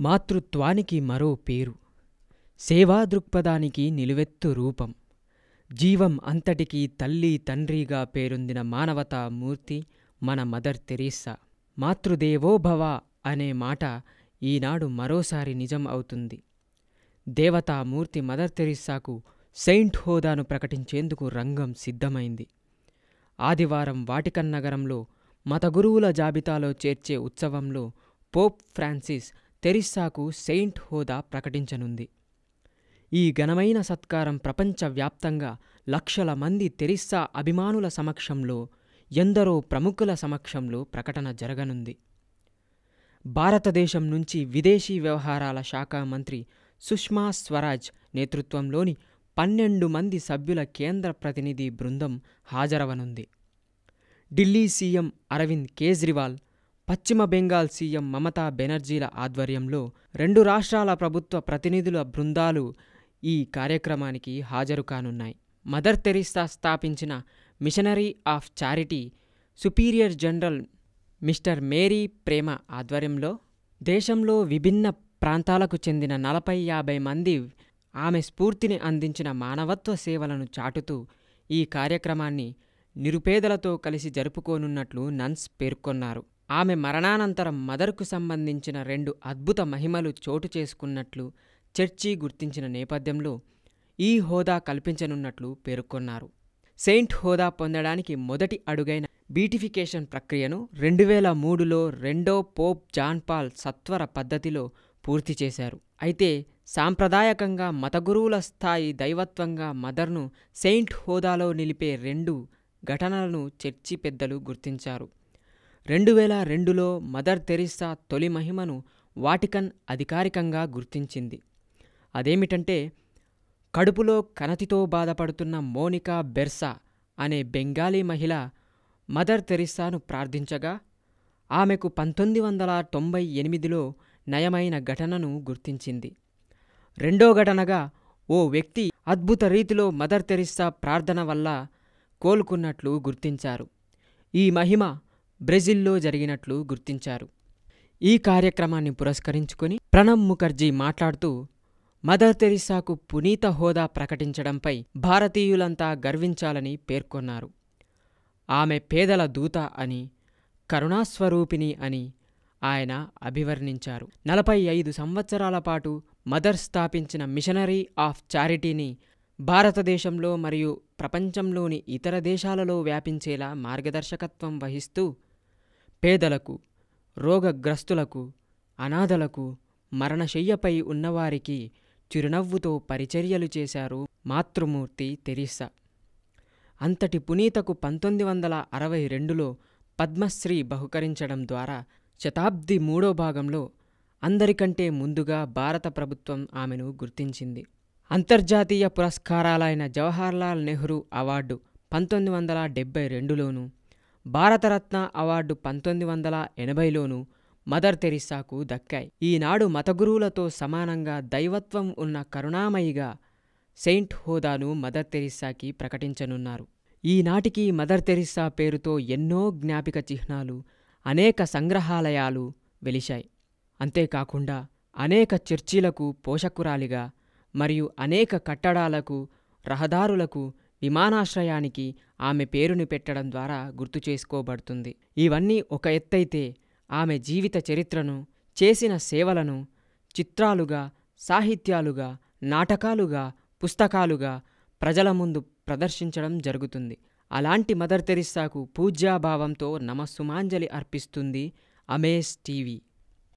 మాతృత్వానికి మరో పేరు. సేవా దృక్పథానికి నిలువెత్తు రూపం. జీవం అంతటికీ తల్లి తండ్రిగా పేరొందిన మానవతా మూర్తి మన మదర్ తెరీసా. మాతృదేవోభవ అనే మాట ఈనాడు మరోసారి నిజం అవుతుంది. దేవతామూర్తి మదర్ తెరీసాకు సెయింట్ హోదాను ప్రకటించేందుకు రంగం సిద్ధమైంది. ఆదివారం వాటికన్ నగరంలో మత గురువుల జాబితాలో చేర్చే ఉత్సవంలో పోప్ ఫ్రాన్సిస్ తెరిస్సాకు సెయింట్ హోదా ప్రకటించనుంది. ఈ ఘనమైన సత్కారం ప్రపంచవ్యాప్తంగా లక్షల మంది తెరిస్సా అభిమానుల సమక్షంలో ఎందరో ప్రముఖుల సమక్షంలో ప్రకటన జరగనుంది. భారతదేశం నుంచి విదేశీ వ్యవహారాల శాఖ మంత్రి సుష్మా స్వరాజ్ నేతృత్వంలోని పన్నెండు మంది సభ్యుల కేంద్ర ప్రతినిధి బృందం హాజరవనుంది. ఢిల్లీ సీఎం అరవింద్ కేజ్రీవాల్ పశ్చిమ బెంగాల్ సీఎం మమతా బెనర్జీల ఆధ్వర్యంలో రెండు రాష్ట్రాల ప్రభుత్వ ప్రతినిధుల బృందాలు ఈ కార్యక్రమానికి హాజరు కానున్నాయి మదర్ తెరిస్తా స్థాపించిన missionary of charity superior general mister Mary Prema ఆధ్వర్యంలో దేశంలో విభిన్న ప్రాంతాలకు చెందిన నలభై యాభై మంది ఆమె స్ఫూర్తిని అందించిన మానవత్వ సేవలను చాటుతూ ఈ కార్యక్రమాన్ని నిరుపేదలతో కలిసి జరుపుకోనున్నట్లు నన్స్ పేర్కొన్నారు. ఆమె మరణానంతరం మదర్కు సంబంధించిన రెండు అద్భుత మహిమలు చోటు చేసుకున్నట్లు చర్చి గుర్తించిన నేపథ్యంలో ఈ హోదా కల్పించనున్నట్లు పేర్కొన్నారు. సెయింట్ హోదా పొందడానికి మొదటి అడుగైన బీటిఫికేషన్ ప్రక్రియను రెండు వేల మూడులో రెండో పోప్ జాన్ పాల్ సత్వర పద్ధతిలో పూర్తి చేశారు. అయితే సాంప్రదాయకంగా మతగురువుల స్థాయి దైవత్వంగా మదర్ను సెయింట్ హోదాలో నిలిపే రెండు ఘటనలను చర్చి పెద్దలు గుర్తించారు. రెండు వేల రెండులో మదర్ తెరిస్సా తొలి మహిమను వాటికన్ అధికారికంగా గుర్తించింది. అదేమిటంటే కడుపులో కనతితో బాధపడుతున్న మోనికా బెర్సా అనే బెంగాలీ మహిళ మదర్ తెరిస్సాను ప్రార్థించగా ఆమెకు పంతొమ్మిది వందల తొంభై ఎనిమిదిలో నయమైన ఘటనను గుర్తించింది. రెండో ఘటనగా ఓ వ్యక్తి అద్భుత రీతిలో మదర్ తెరిస్సా ప్రార్థన వల్ల కోలుకున్నట్లు గుర్తించారు. ఈ మహిమ బ్రెజిల్లో జరిగినట్లు గుర్తించారు. ఈ కార్యక్రమాన్ని పురస్కరించుకుని ప్రణబ్ ముఖర్జీ మాట్లాడుతూ మదర్ తెరిసాకు పునీత హోదా ప్రకటించడంపై భారతీయులంతా గర్వించాలని పేర్కొన్నారు. ఆమె పేదల దూత అని కరుణాస్వరూపిణి అని ఆయన అభివర్ణించారు. నలభై ఐదు సంవత్సరాల పాటు మదర్ స్థాపించిన మిషనరీ ఆఫ్ చారిటీని భారతదేశంలో మరియు ప్రపంచంలోని ఇతర దేశాలలో వ్యాపించేలా మార్గదర్శకత్వం వహిస్తూ పేదలకు రోగగ్రస్తులకు అనాథలకు మరణశయ్యపై ఉన్నవారికి చిరునవ్వుతో పరిచర్యలు చేశారు మాతృమూర్తి తెరీసా అంతటి పునీతకు పంతొమ్మిది వందల అరవై రెండులో పద్మశ్రీ బహుకరించడం ద్వారా శతాబ్ది మూడో భాగంలో అందరికంటే ముందుగా భారత ప్రభుత్వం ఆమెను గుర్తించింది. అంతర్జాతీయ పురస్కారాలైన జవహర్లాల్ నెహ్రూ అవార్డు పంతొమ్మిది వందల డెబ్బై రెండులోను భారతరత్న అవార్డు పంతొమ్మిది వందల ఎనభైలోనూ మదర్ తెరిసాకు దక్కాయి. ఈనాడు మతగురువులతో సమానంగా దైవత్వం ఉన్న కరుణామయిగా సెయింట్ హోదాను మదర్ తెరిస్సాకి ప్రకటించనున్నారు. ఈనాటికి మదర్ తెరిస్సా పేరుతో ఎన్నో జ్ఞాపిక చిహ్నాలు అనేక సంగ్రహాలయాలు వెలిశాయి. అంతేకాకుండా అనేక చర్చిలకు పోషకురాలిగా మరియు అనేక కట్టడాలకు రహదారులకు విమానాశ్రయానికి ఆమె పేరుని పెట్టడం ద్వారా గుర్తు చేసుకోబడుతుంది. ఇవన్నీ ఒక ఎత్తైతే ఆమె జీవిత చరిత్రను చేసిన సేవలను చిత్రాలుగా సాహిత్యాలుగా నాటకాలుగా పుస్తకాలుగా ప్రజల ముందు ప్రదర్శించడం జరుగుతుంది. అలాంటి మదర్ తెరిస్సాకు పూజ్యాభావంతో నమస్సుమాంజలి అర్పిస్తుంది అమేజ్ టీవీ.